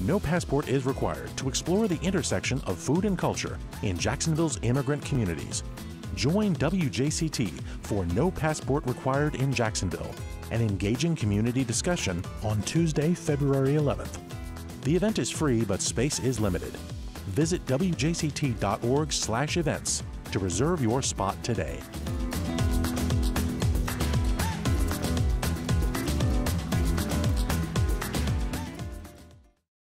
No passport is required to explore the intersection of food and culture in Jacksonville's immigrant communities. Join WJCT for No Passport Required in Jacksonville, an engaging community discussion on Tuesday, February 11th. The event is free, but space is limited. Visit wjct.org/events to reserve your spot today.